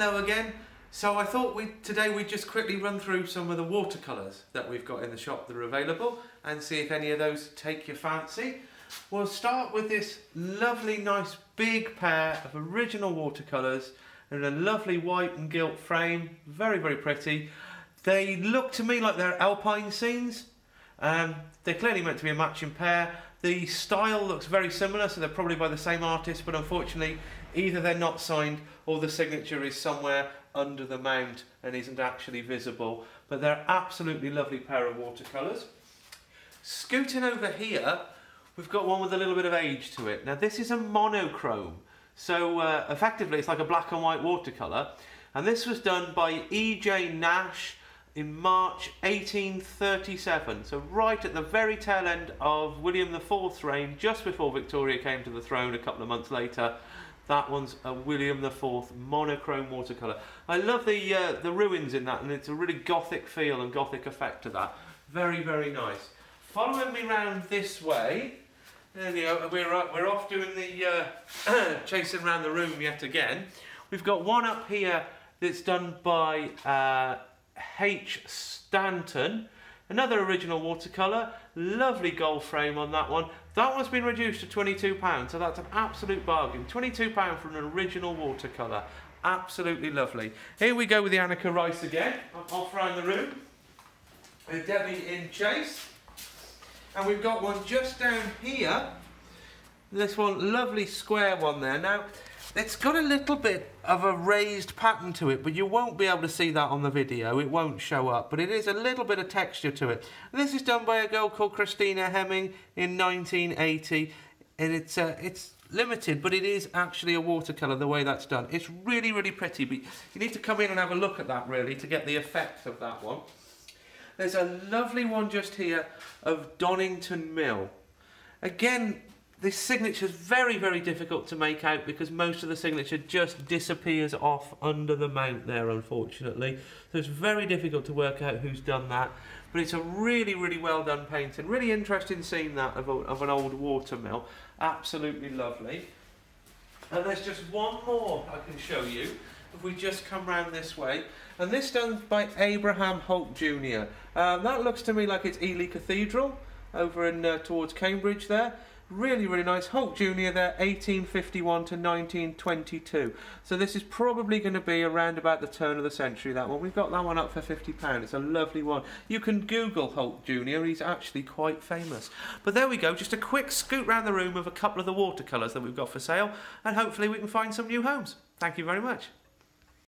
Hello again. So I thought we today we'd just quickly run through some of the watercolours that we've got in the shop that are available and see if any of those take your fancy. We'll start with this lovely nice big pair of original watercolours in a lovely white and gilt frame. Very, very pretty. They look to me like they're alpine scenes. Um, they're clearly meant to be a matching pair. The style looks very similar, so they're probably by the same artist, but unfortunately, either they're not signed or the signature is somewhere under the mount and isn't actually visible. But they're absolutely lovely pair of watercolours. Scooting over here, we've got one with a little bit of age to it. Now, this is a monochrome, so uh, effectively it's like a black and white watercolour. And this was done by E.J. Nash in March 1837, so right at the very tail end of William IV's reign, just before Victoria came to the throne a couple of months later. That one's a William IV monochrome watercolour. I love the uh, the ruins in that, and it's a really gothic feel and gothic effect to that. Very, very nice. Following me round this way, there we go. We're, we're off doing the uh, chasing around the room yet again. We've got one up here that's done by uh, H. Stanton. Another original watercolour, lovely gold frame on that one. That one's been reduced to £22, so that's an absolute bargain. £22 for an original watercolour. Absolutely lovely. Here we go with the Anneka Rice again. I'm off around the room. With Debbie in chase. And we've got one just down here. This one, lovely square one there. Now, it's got a little bit of a raised pattern to it, but you won't be able to see that on the video. It won't show up, but it is a little bit of texture to it. And this is done by a girl called Christina Hemming in 1980, and it's uh, it's limited, but it is actually a watercolour the way that's done. It's really, really pretty, but you need to come in and have a look at that really to get the effect of that one. There's a lovely one just here of Donington Mill. Again, this signature is very, very difficult to make out because most of the signature just disappears off under the mount there, unfortunately. So it's very difficult to work out who's done that. But it's a really, really well done painting. Really interesting seeing that of, a, of an old watermill. Absolutely lovely. And there's just one more I can show you if we just come round this way. And this done by Abraham Holt Jr. Um, that looks to me like it's Ely Cathedral over in uh, towards Cambridge there. Really, really nice. Holt Jr. there, 1851 to 1922. So this is probably going to be around about the turn of the century, that one. We've got that one up for £50. It's a lovely one. You can Google Holt Jr. He's actually quite famous. But there we go. Just a quick scoot round the room of a couple of the watercolours that we've got for sale. And hopefully we can find some new homes. Thank you very much.